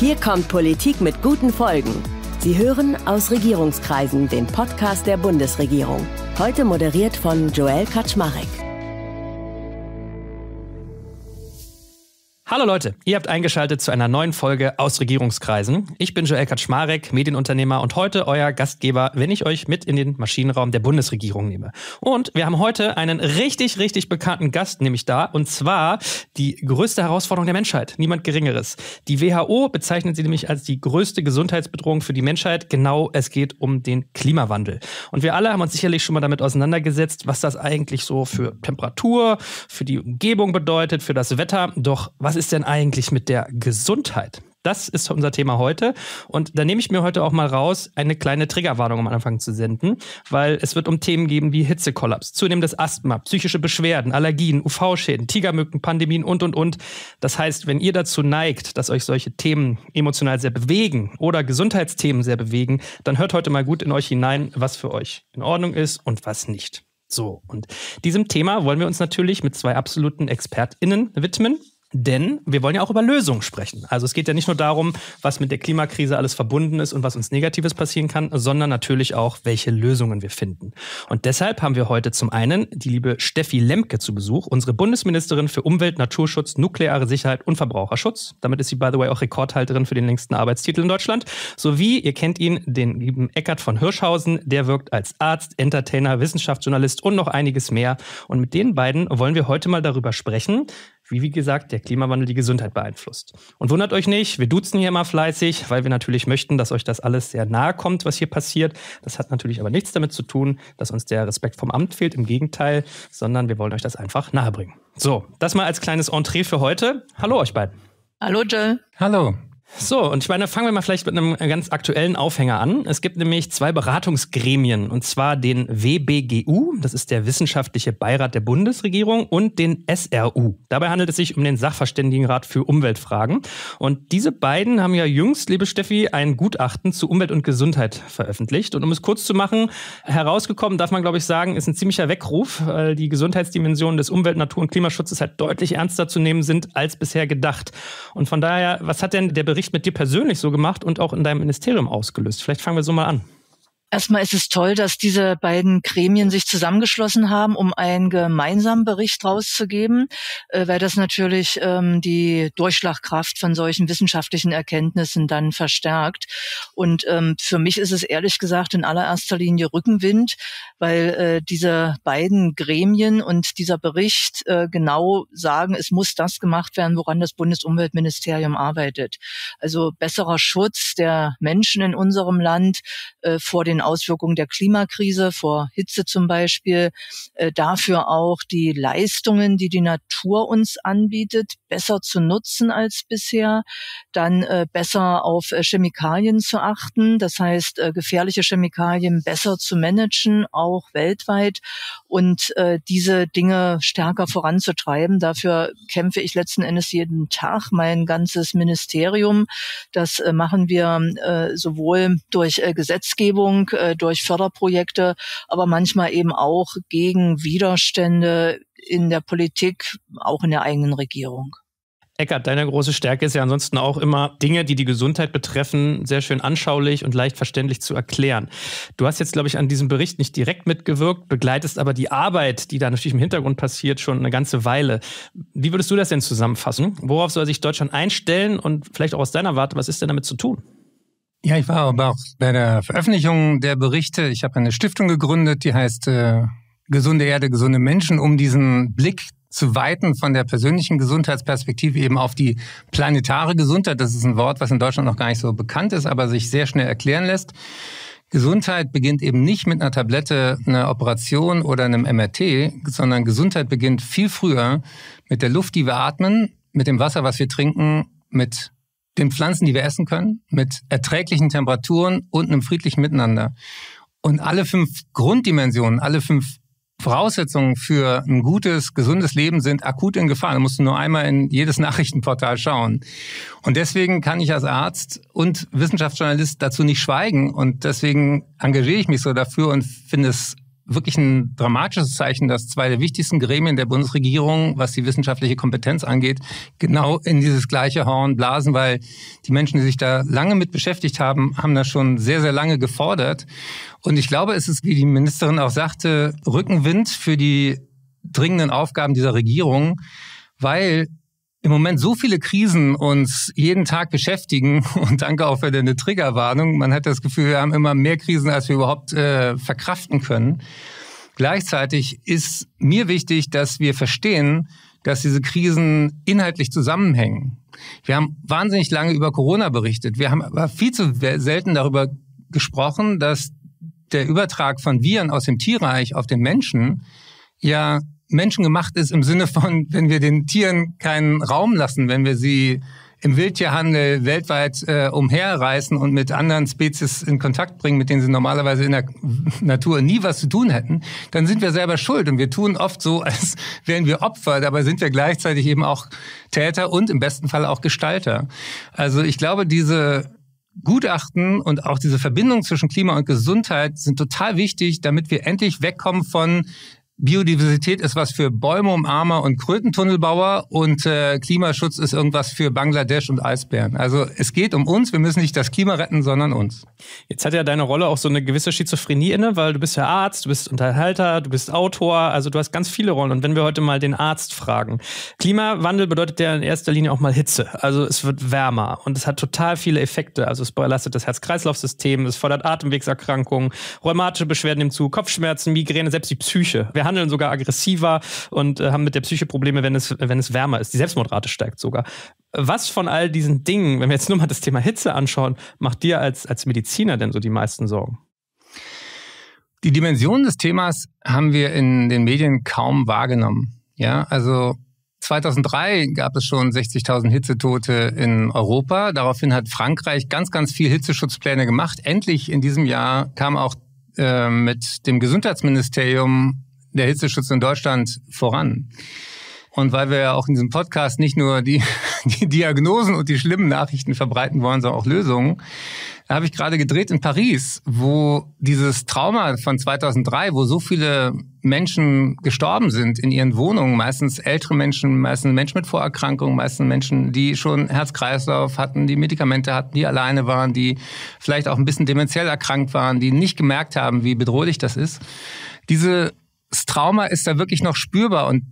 Hier kommt Politik mit guten Folgen. Sie hören aus Regierungskreisen den Podcast der Bundesregierung. Heute moderiert von Joel Kaczmarek. Hallo Leute, ihr habt eingeschaltet zu einer neuen Folge aus Regierungskreisen. Ich bin Joel Kaczmarek, Medienunternehmer und heute euer Gastgeber, wenn ich euch mit in den Maschinenraum der Bundesregierung nehme. Und wir haben heute einen richtig, richtig bekannten Gast nämlich da und zwar die größte Herausforderung der Menschheit, niemand Geringeres. Die WHO bezeichnet sie nämlich als die größte Gesundheitsbedrohung für die Menschheit. Genau, es geht um den Klimawandel. Und wir alle haben uns sicherlich schon mal damit auseinandergesetzt, was das eigentlich so für Temperatur, für die Umgebung bedeutet, für das Wetter. Doch was ist denn eigentlich mit der Gesundheit? Das ist unser Thema heute. Und da nehme ich mir heute auch mal raus, eine kleine Triggerwarnung am Anfang zu senden, weil es wird um Themen geben wie Hitzekollaps, zunehmendes Asthma, psychische Beschwerden, Allergien, UV-Schäden, Tigermücken, Pandemien und, und, und. Das heißt, wenn ihr dazu neigt, dass euch solche Themen emotional sehr bewegen oder Gesundheitsthemen sehr bewegen, dann hört heute mal gut in euch hinein, was für euch in Ordnung ist und was nicht. So, und diesem Thema wollen wir uns natürlich mit zwei absoluten ExpertInnen widmen. Denn wir wollen ja auch über Lösungen sprechen. Also es geht ja nicht nur darum, was mit der Klimakrise alles verbunden ist und was uns Negatives passieren kann, sondern natürlich auch, welche Lösungen wir finden. Und deshalb haben wir heute zum einen die liebe Steffi Lemke zu Besuch, unsere Bundesministerin für Umwelt, Naturschutz, nukleare Sicherheit und Verbraucherschutz. Damit ist sie, by the way, auch Rekordhalterin für den längsten Arbeitstitel in Deutschland. Sowie, ihr kennt ihn, den lieben Eckart von Hirschhausen. Der wirkt als Arzt, Entertainer, Wissenschaftsjournalist und noch einiges mehr. Und mit den beiden wollen wir heute mal darüber sprechen, wie, wie gesagt, der Klimawandel die Gesundheit beeinflusst. Und wundert euch nicht, wir duzen hier mal fleißig, weil wir natürlich möchten, dass euch das alles sehr nahe kommt, was hier passiert. Das hat natürlich aber nichts damit zu tun, dass uns der Respekt vom Amt fehlt, im Gegenteil, sondern wir wollen euch das einfach nahebringen. So, das mal als kleines Entree für heute. Hallo euch beiden. Hallo Jill. Hallo. So, und ich meine, fangen wir mal vielleicht mit einem ganz aktuellen Aufhänger an. Es gibt nämlich zwei Beratungsgremien, und zwar den WBGU, das ist der Wissenschaftliche Beirat der Bundesregierung, und den SRU. Dabei handelt es sich um den Sachverständigenrat für Umweltfragen. Und diese beiden haben ja jüngst, liebe Steffi, ein Gutachten zu Umwelt und Gesundheit veröffentlicht. Und um es kurz zu machen, herausgekommen, darf man, glaube ich, sagen, ist ein ziemlicher Weckruf, weil die Gesundheitsdimensionen des Umwelt-, Natur- und Klimaschutzes halt deutlich ernster zu nehmen sind als bisher gedacht. Und von daher, was hat denn der Bericht Bericht mit dir persönlich so gemacht und auch in deinem Ministerium ausgelöst? Vielleicht fangen wir so mal an. Erstmal ist es toll, dass diese beiden Gremien sich zusammengeschlossen haben, um einen gemeinsamen Bericht rauszugeben, äh, weil das natürlich ähm, die Durchschlagkraft von solchen wissenschaftlichen Erkenntnissen dann verstärkt. Und ähm, für mich ist es ehrlich gesagt in allererster Linie Rückenwind, weil äh, diese beiden Gremien und dieser Bericht äh, genau sagen, es muss das gemacht werden, woran das Bundesumweltministerium arbeitet. Also besserer Schutz der Menschen in unserem Land vor den Auswirkungen der Klimakrise, vor Hitze zum Beispiel, äh, dafür auch die Leistungen, die die Natur uns anbietet, besser zu nutzen als bisher, dann äh, besser auf äh, Chemikalien zu achten, das heißt äh, gefährliche Chemikalien besser zu managen, auch weltweit und äh, diese Dinge stärker voranzutreiben. Dafür kämpfe ich letzten Endes jeden Tag mein ganzes Ministerium. Das äh, machen wir äh, sowohl durch äh, Gesetzgebung, äh, durch Förderprojekte, aber manchmal eben auch gegen Widerstände in der Politik, auch in der eigenen Regierung. Eckart, deine große Stärke ist ja ansonsten auch immer Dinge, die die Gesundheit betreffen, sehr schön anschaulich und leicht verständlich zu erklären. Du hast jetzt, glaube ich, an diesem Bericht nicht direkt mitgewirkt, begleitest aber die Arbeit, die da natürlich im Hintergrund passiert, schon eine ganze Weile. Wie würdest du das denn zusammenfassen? Worauf soll sich Deutschland einstellen und vielleicht auch aus deiner Warte, was ist denn damit zu tun? Ja, ich war aber auch bei der Veröffentlichung der Berichte. Ich habe eine Stiftung gegründet, die heißt äh, Gesunde Erde, gesunde Menschen, um diesen Blick zu weiten von der persönlichen Gesundheitsperspektive eben auf die planetare Gesundheit. Das ist ein Wort, was in Deutschland noch gar nicht so bekannt ist, aber sich sehr schnell erklären lässt. Gesundheit beginnt eben nicht mit einer Tablette, einer Operation oder einem MRT, sondern Gesundheit beginnt viel früher mit der Luft, die wir atmen, mit dem Wasser, was wir trinken, mit den Pflanzen, die wir essen können, mit erträglichen Temperaturen und einem friedlichen Miteinander. Und alle fünf Grunddimensionen, alle fünf Voraussetzungen für ein gutes, gesundes Leben sind akut in Gefahr. Da musst du nur einmal in jedes Nachrichtenportal schauen. Und deswegen kann ich als Arzt und Wissenschaftsjournalist dazu nicht schweigen. Und deswegen engagiere ich mich so dafür und finde es wirklich ein dramatisches Zeichen, dass zwei der wichtigsten Gremien der Bundesregierung, was die wissenschaftliche Kompetenz angeht, genau in dieses gleiche Horn blasen, weil die Menschen, die sich da lange mit beschäftigt haben, haben das schon sehr, sehr lange gefordert. Und ich glaube, es ist, wie die Ministerin auch sagte, Rückenwind für die dringenden Aufgaben dieser Regierung, weil im Moment so viele Krisen uns jeden Tag beschäftigen und danke auch für deine Triggerwarnung. Man hat das Gefühl, wir haben immer mehr Krisen, als wir überhaupt äh, verkraften können. Gleichzeitig ist mir wichtig, dass wir verstehen, dass diese Krisen inhaltlich zusammenhängen. Wir haben wahnsinnig lange über Corona berichtet. Wir haben aber viel zu selten darüber gesprochen, dass der Übertrag von Viren aus dem Tierreich auf den Menschen ja menschengemacht ist im Sinne von, wenn wir den Tieren keinen Raum lassen, wenn wir sie im Wildtierhandel weltweit äh, umherreißen und mit anderen Spezies in Kontakt bringen, mit denen sie normalerweise in der Natur nie was zu tun hätten, dann sind wir selber schuld. Und wir tun oft so, als wären wir Opfer, dabei sind wir gleichzeitig eben auch Täter und im besten Fall auch Gestalter. Also ich glaube, diese Gutachten und auch diese Verbindung zwischen Klima und Gesundheit sind total wichtig, damit wir endlich wegkommen von Biodiversität ist was für Bäume umarmer und Krötentunnelbauer und äh, Klimaschutz ist irgendwas für Bangladesch und Eisbären. Also es geht um uns, wir müssen nicht das Klima retten, sondern uns. Jetzt hat ja deine Rolle auch so eine gewisse Schizophrenie inne, weil du bist ja Arzt, du bist Unterhalter, du bist Autor, also du hast ganz viele Rollen. Und wenn wir heute mal den Arzt fragen, Klimawandel bedeutet ja in erster Linie auch mal Hitze. Also es wird wärmer und es hat total viele Effekte. Also es belastet das Herz-Kreislauf-System, es fordert Atemwegserkrankungen, rheumatische Beschwerden hinzu, Kopfschmerzen, Migräne, selbst die Psyche. Wir handeln sogar aggressiver und äh, haben mit der Psyche Probleme, wenn es, wenn es wärmer ist. Die Selbstmordrate steigt sogar. Was von all diesen Dingen, wenn wir jetzt nur mal das Thema Hitze anschauen, macht dir als, als Mediziner denn so die meisten Sorgen? Die Dimension des Themas haben wir in den Medien kaum wahrgenommen. Ja, also 2003 gab es schon 60.000 Hitzetote in Europa. Daraufhin hat Frankreich ganz, ganz viel Hitzeschutzpläne gemacht. Endlich in diesem Jahr kam auch äh, mit dem Gesundheitsministerium der Hitzeschutz in Deutschland voran. Und weil wir ja auch in diesem Podcast nicht nur die, die Diagnosen und die schlimmen Nachrichten verbreiten wollen, sondern auch Lösungen, da habe ich gerade gedreht in Paris, wo dieses Trauma von 2003, wo so viele Menschen gestorben sind in ihren Wohnungen, meistens ältere Menschen, meistens Menschen mit Vorerkrankungen, meistens Menschen, die schon Herz-Kreislauf hatten, die Medikamente hatten, die alleine waren, die vielleicht auch ein bisschen dementiell erkrankt waren, die nicht gemerkt haben, wie bedrohlich das ist. Diese das Trauma ist da wirklich noch spürbar und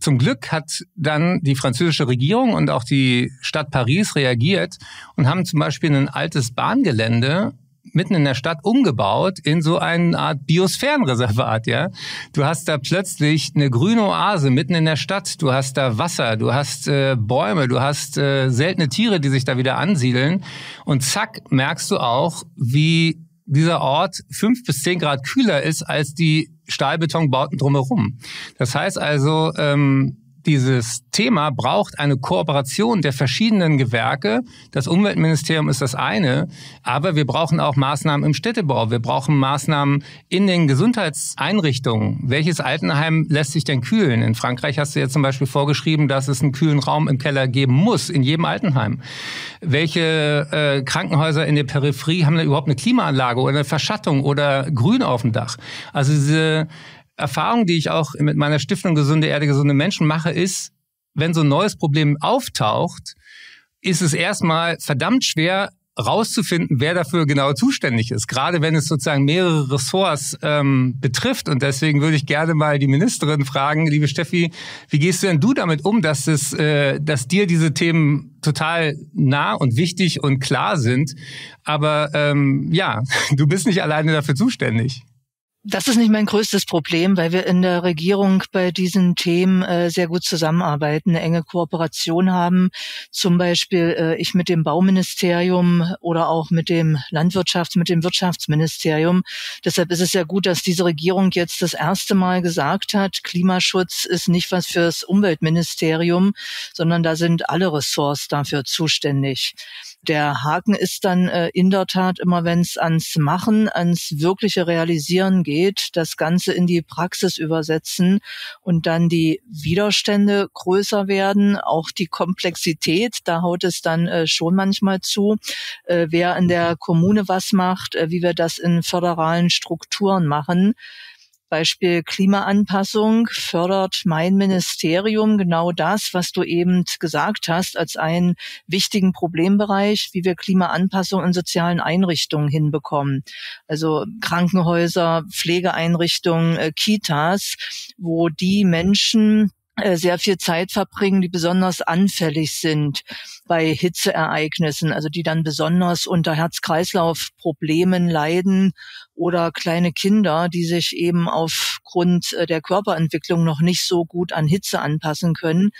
zum Glück hat dann die französische Regierung und auch die Stadt Paris reagiert und haben zum Beispiel ein altes Bahngelände mitten in der Stadt umgebaut in so eine Art Biosphärenreservat, ja. Du hast da plötzlich eine grüne Oase mitten in der Stadt. Du hast da Wasser, du hast äh, Bäume, du hast äh, seltene Tiere, die sich da wieder ansiedeln. Und zack, merkst du auch, wie dieser Ort fünf bis zehn Grad kühler ist als die Stahlbetonbauten drumherum. Das heißt also, ähm, dieses Thema braucht eine Kooperation der verschiedenen Gewerke. Das Umweltministerium ist das eine, aber wir brauchen auch Maßnahmen im Städtebau. Wir brauchen Maßnahmen in den Gesundheitseinrichtungen. Welches Altenheim lässt sich denn kühlen? In Frankreich hast du jetzt zum Beispiel vorgeschrieben, dass es einen kühlen Raum im Keller geben muss, in jedem Altenheim. Welche äh, Krankenhäuser in der Peripherie haben da überhaupt eine Klimaanlage oder eine Verschattung oder Grün auf dem Dach? Also diese Erfahrung, die ich auch mit meiner Stiftung Gesunde Erde, gesunde Menschen mache, ist, wenn so ein neues Problem auftaucht, ist es erstmal verdammt schwer rauszufinden, wer dafür genau zuständig ist, gerade wenn es sozusagen mehrere Ressorts ähm, betrifft. Und deswegen würde ich gerne mal die Ministerin fragen, liebe Steffi, wie gehst du denn du damit um, dass es, äh, dass dir diese Themen total nah und wichtig und klar sind, aber ähm, ja, du bist nicht alleine dafür zuständig. Das ist nicht mein größtes Problem, weil wir in der Regierung bei diesen Themen äh, sehr gut zusammenarbeiten, eine enge Kooperation haben. Zum Beispiel äh, ich mit dem Bauministerium oder auch mit dem Landwirtschafts-, mit dem Wirtschaftsministerium. Deshalb ist es ja gut, dass diese Regierung jetzt das erste Mal gesagt hat, Klimaschutz ist nicht was fürs Umweltministerium, sondern da sind alle Ressorts dafür zuständig. Der Haken ist dann äh, in der Tat immer, wenn es ans Machen, ans wirkliche Realisieren geht, das Ganze in die Praxis übersetzen und dann die Widerstände größer werden, auch die Komplexität, da haut es dann äh, schon manchmal zu, äh, wer in der Kommune was macht, äh, wie wir das in föderalen Strukturen machen. Beispiel Klimaanpassung fördert mein Ministerium genau das, was du eben gesagt hast, als einen wichtigen Problembereich, wie wir Klimaanpassung in sozialen Einrichtungen hinbekommen. Also Krankenhäuser, Pflegeeinrichtungen, äh, Kitas, wo die Menschen sehr viel Zeit verbringen, die besonders anfällig sind bei Hitzeereignissen, also die dann besonders unter Herz-Kreislauf-Problemen leiden oder kleine Kinder, die sich eben aufgrund äh, der Körperentwicklung noch nicht so gut an Hitze anpassen können.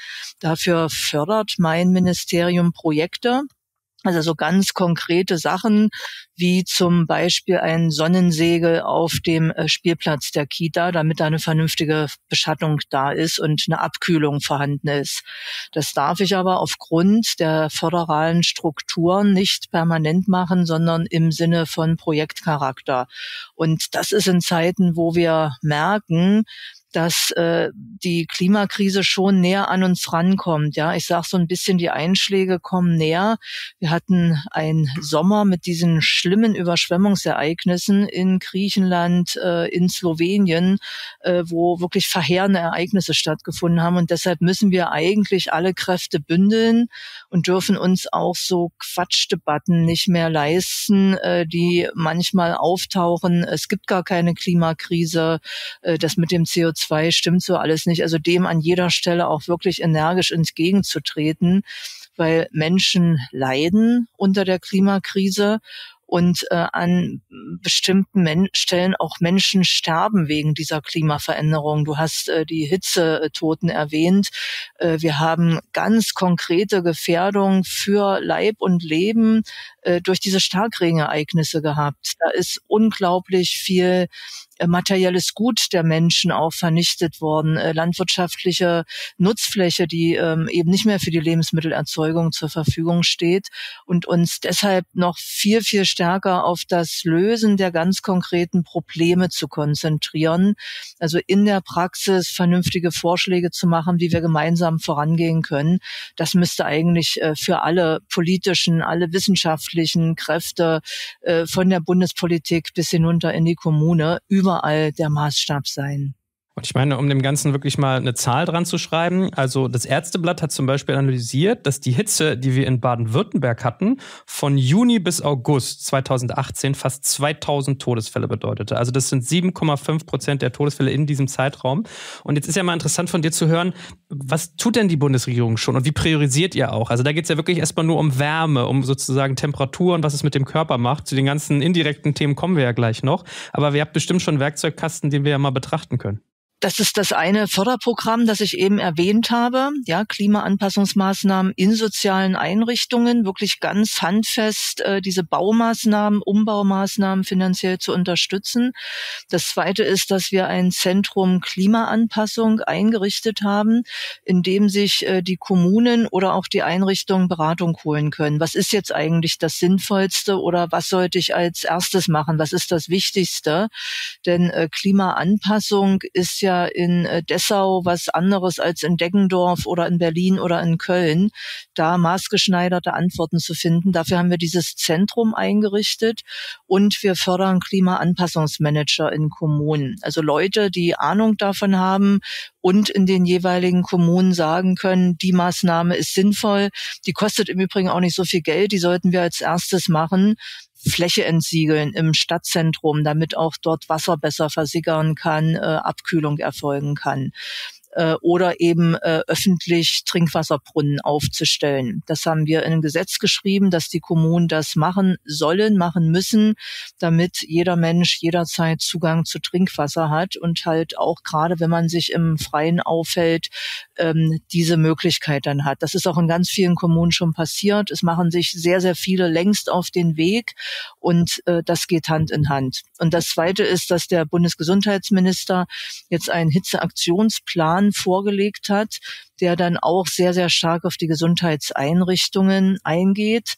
Dafür fördert mein Ministerium Projekte also so ganz konkrete Sachen wie zum Beispiel ein Sonnensegel auf dem äh, Spielplatz der Kita, damit da eine vernünftige Beschattung da ist und eine Abkühlung vorhanden ist. Das darf ich aber aufgrund der föderalen Strukturen nicht permanent machen, sondern im Sinne von Projektcharakter. Und das ist in Zeiten, wo wir merken, dass äh, die Klimakrise schon näher an uns rankommt. Ja, ich sage so ein bisschen, die Einschläge kommen näher. Wir hatten einen Sommer mit diesen schlimmen Überschwemmungsereignissen in Griechenland, äh, in Slowenien, äh, wo wirklich verheerende Ereignisse stattgefunden haben. Und deshalb müssen wir eigentlich alle Kräfte bündeln und dürfen uns auch so Quatschdebatten nicht mehr leisten, äh, die manchmal auftauchen. Es gibt gar keine Klimakrise. Äh, das mit dem CO2 stimmt so alles nicht. Also dem an jeder Stelle auch wirklich energisch entgegenzutreten, weil Menschen leiden unter der Klimakrise und äh, an bestimmten Men Stellen auch Menschen sterben wegen dieser Klimaveränderung. Du hast äh, die Hitzetoten erwähnt. Äh, wir haben ganz konkrete Gefährdung für Leib und Leben äh, durch diese Starkregenereignisse gehabt. Da ist unglaublich viel materielles Gut der Menschen auch vernichtet worden, äh, landwirtschaftliche Nutzfläche, die ähm, eben nicht mehr für die Lebensmittelerzeugung zur Verfügung steht und uns deshalb noch viel, viel stärker auf das Lösen der ganz konkreten Probleme zu konzentrieren. Also in der Praxis vernünftige Vorschläge zu machen, wie wir gemeinsam vorangehen können. Das müsste eigentlich äh, für alle politischen, alle wissenschaftlichen Kräfte äh, von der Bundespolitik bis hinunter in die Kommune über überall der Maßstab sein. Und ich meine, um dem Ganzen wirklich mal eine Zahl dran zu schreiben, also das Ärzteblatt hat zum Beispiel analysiert, dass die Hitze, die wir in Baden-Württemberg hatten, von Juni bis August 2018 fast 2000 Todesfälle bedeutete. Also das sind 7,5 Prozent der Todesfälle in diesem Zeitraum. Und jetzt ist ja mal interessant von dir zu hören, was tut denn die Bundesregierung schon und wie priorisiert ihr auch? Also da geht es ja wirklich erstmal nur um Wärme, um sozusagen Temperatur und was es mit dem Körper macht. Zu den ganzen indirekten Themen kommen wir ja gleich noch. Aber ihr habt bestimmt schon Werkzeugkasten, den wir ja mal betrachten können. Das ist das eine Förderprogramm, das ich eben erwähnt habe. Ja, Klimaanpassungsmaßnahmen in sozialen Einrichtungen, wirklich ganz handfest äh, diese Baumaßnahmen, Umbaumaßnahmen finanziell zu unterstützen. Das zweite ist, dass wir ein Zentrum Klimaanpassung eingerichtet haben, in dem sich äh, die Kommunen oder auch die Einrichtungen Beratung holen können. Was ist jetzt eigentlich das Sinnvollste oder was sollte ich als erstes machen? Was ist das Wichtigste? Denn äh, Klimaanpassung ist ja ja in äh, Dessau was anderes als in Deggendorf oder in Berlin oder in Köln, da maßgeschneiderte Antworten zu finden. Dafür haben wir dieses Zentrum eingerichtet und wir fördern Klimaanpassungsmanager in Kommunen. Also Leute, die Ahnung davon haben und in den jeweiligen Kommunen sagen können, die Maßnahme ist sinnvoll. Die kostet im Übrigen auch nicht so viel Geld. Die sollten wir als erstes machen. Fläche entsiegeln im Stadtzentrum, damit auch dort Wasser besser versickern kann, äh, Abkühlung erfolgen kann äh, oder eben äh, öffentlich Trinkwasserbrunnen aufzustellen. Das haben wir in ein Gesetz geschrieben, dass die Kommunen das machen sollen, machen müssen, damit jeder Mensch jederzeit Zugang zu Trinkwasser hat und halt auch gerade, wenn man sich im Freien aufhält, ähm, diese Möglichkeit dann hat. Das ist auch in ganz vielen Kommunen schon passiert. Es machen sich sehr, sehr viele längst auf den Weg und äh, das geht Hand in Hand. Und das Zweite ist, dass der Bundesgesundheitsminister jetzt einen Hitzeaktionsplan Vorgelegt hat, der dann auch sehr, sehr stark auf die Gesundheitseinrichtungen eingeht.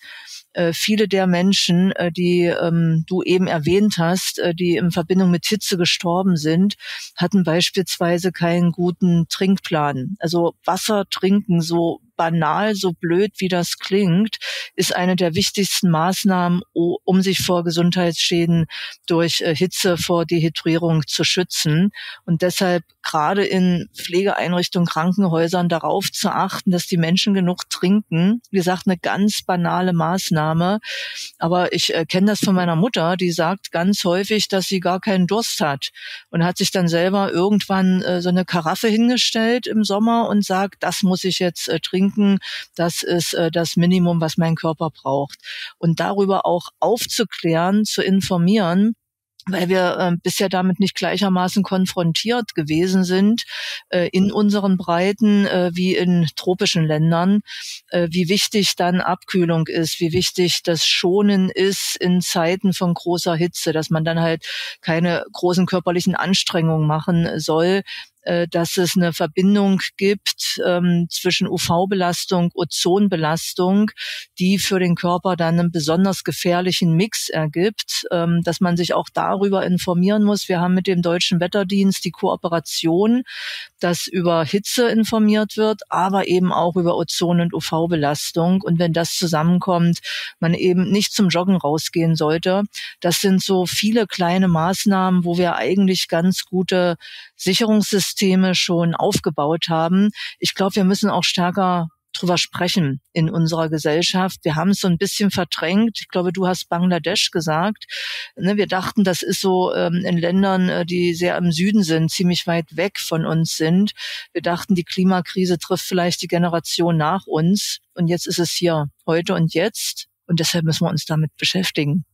Äh, viele der Menschen, äh, die ähm, du eben erwähnt hast, äh, die in Verbindung mit Hitze gestorben sind, hatten beispielsweise keinen guten Trinkplan. Also Wasser trinken, so banal, so blöd wie das klingt, ist eine der wichtigsten Maßnahmen, um sich vor Gesundheitsschäden durch äh, Hitze, vor Dehydrierung zu schützen. Und deshalb gerade in Pflegeeinrichtungen, Krankenhäusern darauf zu achten, dass die Menschen genug trinken. Wie gesagt, eine ganz banale Maßnahme. Aber ich äh, kenne das von meiner Mutter, die sagt ganz häufig, dass sie gar keinen Durst hat und hat sich dann selber irgendwann äh, so eine Karaffe hingestellt im Sommer und sagt, das muss ich jetzt äh, trinken, das ist äh, das Minimum, was mein Körper braucht. Und darüber auch aufzuklären, zu informieren, weil wir äh, bisher damit nicht gleichermaßen konfrontiert gewesen sind äh, in unseren Breiten äh, wie in tropischen Ländern, äh, wie wichtig dann Abkühlung ist, wie wichtig das Schonen ist in Zeiten von großer Hitze, dass man dann halt keine großen körperlichen Anstrengungen machen soll, dass es eine Verbindung gibt ähm, zwischen UV-Belastung, Ozonbelastung, die für den Körper dann einen besonders gefährlichen Mix ergibt, ähm, dass man sich auch darüber informieren muss. Wir haben mit dem Deutschen Wetterdienst die Kooperation, dass über Hitze informiert wird, aber eben auch über Ozon- und UV-Belastung. Und wenn das zusammenkommt, man eben nicht zum Joggen rausgehen sollte. Das sind so viele kleine Maßnahmen, wo wir eigentlich ganz gute Sicherungssysteme schon aufgebaut haben. Ich glaube, wir müssen auch stärker drüber sprechen in unserer Gesellschaft. Wir haben es so ein bisschen verdrängt. Ich glaube, du hast Bangladesch gesagt. Ne, wir dachten, das ist so ähm, in Ländern, äh, die sehr im Süden sind, ziemlich weit weg von uns sind. Wir dachten, die Klimakrise trifft vielleicht die Generation nach uns. Und jetzt ist es hier heute und jetzt. Und deshalb müssen wir uns damit beschäftigen.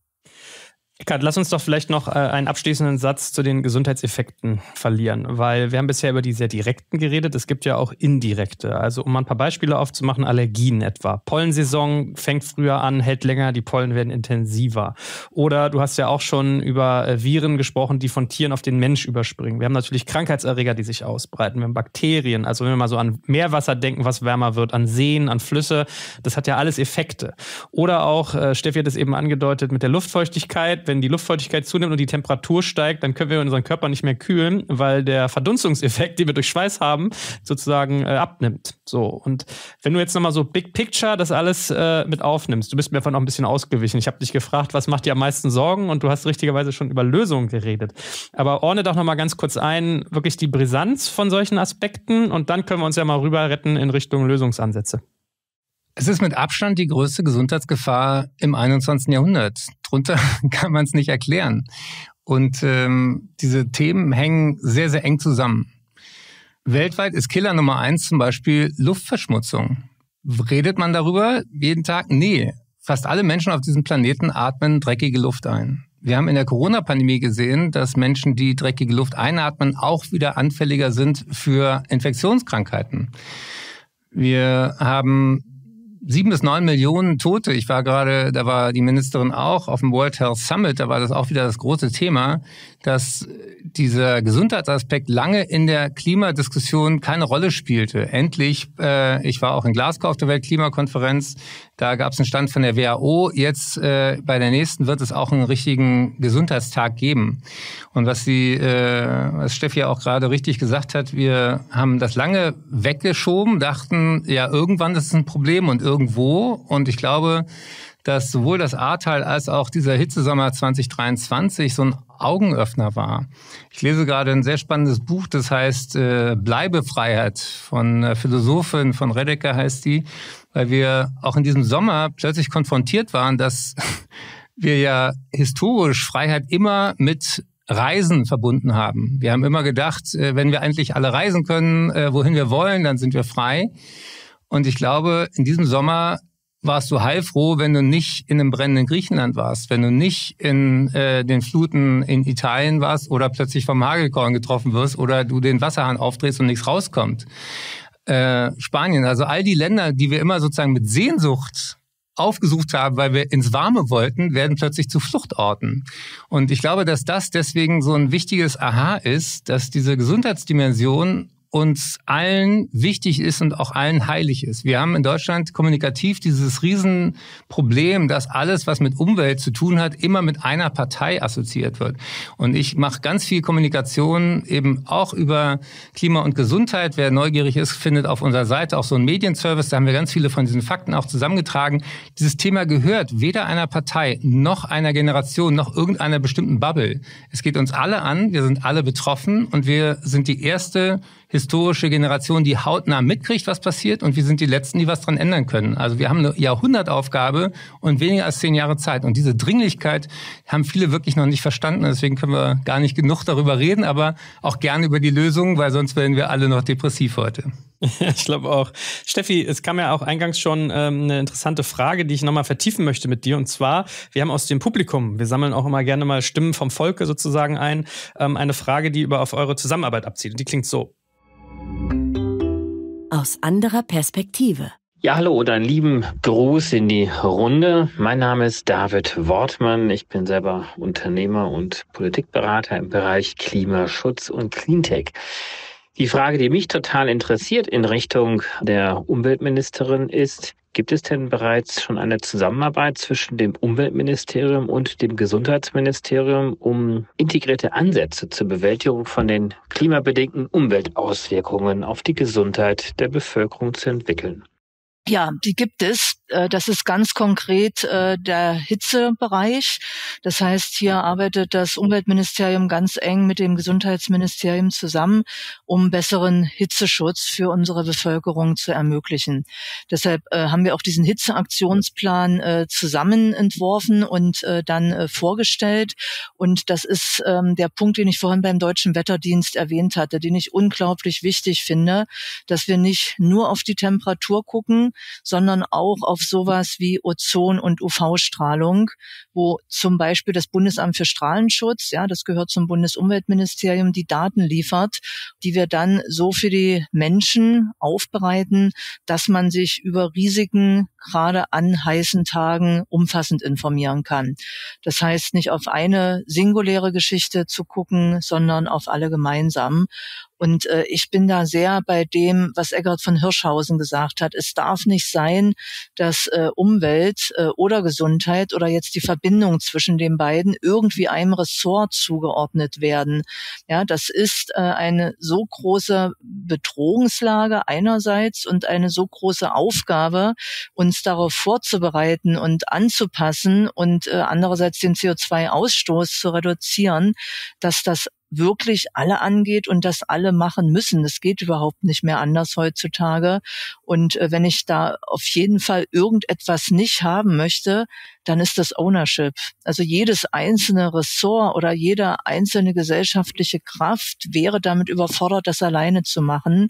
Eckart, lass uns doch vielleicht noch äh, einen abschließenden Satz zu den Gesundheitseffekten verlieren, weil wir haben bisher über die sehr direkten geredet. Es gibt ja auch indirekte. Also um mal ein paar Beispiele aufzumachen, Allergien etwa. Pollensaison fängt früher an, hält länger, die Pollen werden intensiver. Oder du hast ja auch schon über äh, Viren gesprochen, die von Tieren auf den Mensch überspringen. Wir haben natürlich Krankheitserreger, die sich ausbreiten. Wir haben Bakterien. Also wenn wir mal so an Meerwasser denken, was wärmer wird, an Seen, an Flüsse, das hat ja alles Effekte. Oder auch, äh, Steffi hat es eben angedeutet, mit der Luftfeuchtigkeit wenn die Luftfeuchtigkeit zunimmt und die Temperatur steigt, dann können wir unseren Körper nicht mehr kühlen, weil der Verdunstungseffekt, den wir durch Schweiß haben, sozusagen äh, abnimmt. So. Und wenn du jetzt nochmal so Big Picture das alles äh, mit aufnimmst, du bist mir davon auch ein bisschen ausgewichen. Ich habe dich gefragt, was macht dir am meisten Sorgen? Und du hast richtigerweise schon über Lösungen geredet. Aber ordne doch nochmal ganz kurz ein, wirklich die Brisanz von solchen Aspekten und dann können wir uns ja mal rüber retten in Richtung Lösungsansätze. Es ist mit Abstand die größte Gesundheitsgefahr im 21. Jahrhundert. Drunter kann man es nicht erklären. Und ähm, diese Themen hängen sehr, sehr eng zusammen. Weltweit ist Killer Nummer eins zum Beispiel Luftverschmutzung. Redet man darüber jeden Tag? Nee. Fast alle Menschen auf diesem Planeten atmen dreckige Luft ein. Wir haben in der Corona-Pandemie gesehen, dass Menschen, die dreckige Luft einatmen, auch wieder anfälliger sind für Infektionskrankheiten. Wir haben sieben bis neun Millionen Tote. Ich war gerade, da war die Ministerin auch auf dem World Health Summit, da war das auch wieder das große Thema, dass dieser Gesundheitsaspekt lange in der Klimadiskussion keine Rolle spielte. Endlich, äh, ich war auch in Glasgow auf der Weltklimakonferenz, da gab es einen Stand von der WHO. Jetzt äh, bei der nächsten wird es auch einen richtigen Gesundheitstag geben. Und was sie, äh, was Steffi auch gerade richtig gesagt hat, wir haben das lange weggeschoben, dachten, ja, irgendwann ist es ein Problem und irgendwo. Und ich glaube, dass sowohl das Ahrtal als auch dieser Hitzesommer 2023 so ein Augenöffner war. Ich lese gerade ein sehr spannendes Buch, das heißt äh, Bleibefreiheit von äh, Philosophin von Redeker heißt die, weil wir auch in diesem Sommer plötzlich konfrontiert waren, dass wir ja historisch Freiheit immer mit Reisen verbunden haben. Wir haben immer gedacht, äh, wenn wir endlich alle reisen können, äh, wohin wir wollen, dann sind wir frei. Und ich glaube, in diesem Sommer warst du heilfroh, wenn du nicht in einem brennenden Griechenland warst, wenn du nicht in äh, den Fluten in Italien warst oder plötzlich vom Hagelkorn getroffen wirst oder du den Wasserhahn aufdrehst und nichts rauskommt. Äh, Spanien, also all die Länder, die wir immer sozusagen mit Sehnsucht aufgesucht haben, weil wir ins Warme wollten, werden plötzlich zu Fluchtorten. Und ich glaube, dass das deswegen so ein wichtiges Aha ist, dass diese Gesundheitsdimension uns allen wichtig ist und auch allen heilig ist. Wir haben in Deutschland kommunikativ dieses Riesenproblem, dass alles, was mit Umwelt zu tun hat, immer mit einer Partei assoziiert wird. Und ich mache ganz viel Kommunikation eben auch über Klima und Gesundheit. Wer neugierig ist, findet auf unserer Seite auch so einen Medienservice. Da haben wir ganz viele von diesen Fakten auch zusammengetragen. Dieses Thema gehört weder einer Partei noch einer Generation noch irgendeiner bestimmten Bubble. Es geht uns alle an. Wir sind alle betroffen und wir sind die erste historische Generation, die hautnah mitkriegt, was passiert und wir sind die Letzten, die was dran ändern können. Also wir haben eine Jahrhundertaufgabe und weniger als zehn Jahre Zeit. Und diese Dringlichkeit haben viele wirklich noch nicht verstanden. Deswegen können wir gar nicht genug darüber reden, aber auch gerne über die Lösungen, weil sonst werden wir alle noch depressiv heute. ich glaube auch. Steffi, es kam ja auch eingangs schon ähm, eine interessante Frage, die ich nochmal vertiefen möchte mit dir. Und zwar, wir haben aus dem Publikum, wir sammeln auch immer gerne mal Stimmen vom Volke sozusagen ein, ähm, eine Frage, die über auf eure Zusammenarbeit abzielt. Und die klingt so aus anderer Perspektive. Ja, hallo und einen lieben Gruß in die Runde. Mein Name ist David Wortmann. Ich bin selber Unternehmer und Politikberater im Bereich Klimaschutz und Cleantech. Die Frage, die mich total interessiert in Richtung der Umweltministerin ist, Gibt es denn bereits schon eine Zusammenarbeit zwischen dem Umweltministerium und dem Gesundheitsministerium, um integrierte Ansätze zur Bewältigung von den klimabedingten Umweltauswirkungen auf die Gesundheit der Bevölkerung zu entwickeln? Ja, die gibt es. Äh, das ist ganz konkret äh, der Hitzebereich. Das heißt, hier arbeitet das Umweltministerium ganz eng mit dem Gesundheitsministerium zusammen, um besseren Hitzeschutz für unsere Bevölkerung zu ermöglichen. Deshalb äh, haben wir auch diesen Hitzeaktionsplan zusammen entworfen und dann vorgestellt. Und das ist ähm, der Punkt, den ich vorhin beim Deutschen Wetterdienst erwähnt hatte, den ich unglaublich wichtig finde, dass wir nicht nur auf die Temperatur gucken, sondern auch auf sowas wie Ozon- und UV-Strahlung, wo zum Beispiel das Bundesamt für Strahlenschutz, ja, das gehört zum Bundesumweltministerium, die Daten liefert, die wir dann so für die Menschen aufbereiten, dass man sich über Risiken gerade an heißen Tagen umfassend informieren kann. Das heißt, nicht auf eine singuläre Geschichte zu gucken, sondern auf alle gemeinsam. Und äh, ich bin da sehr bei dem, was Eckert von Hirschhausen gesagt hat. Es darf nicht sein, dass äh, Umwelt äh, oder Gesundheit oder jetzt die Verbindung zwischen den beiden irgendwie einem Ressort zugeordnet werden. Ja, das ist äh, eine so große Bedrohungslage einerseits und eine so große Aufgabe, uns darauf vorzubereiten und anzupassen und äh, andererseits den CO2-Ausstoß zu reduzieren, dass das wirklich alle angeht und das alle machen müssen. Das geht überhaupt nicht mehr anders heutzutage. Und äh, wenn ich da auf jeden Fall irgendetwas nicht haben möchte, dann ist das Ownership. Also jedes einzelne Ressort oder jede einzelne gesellschaftliche Kraft wäre damit überfordert, das alleine zu machen.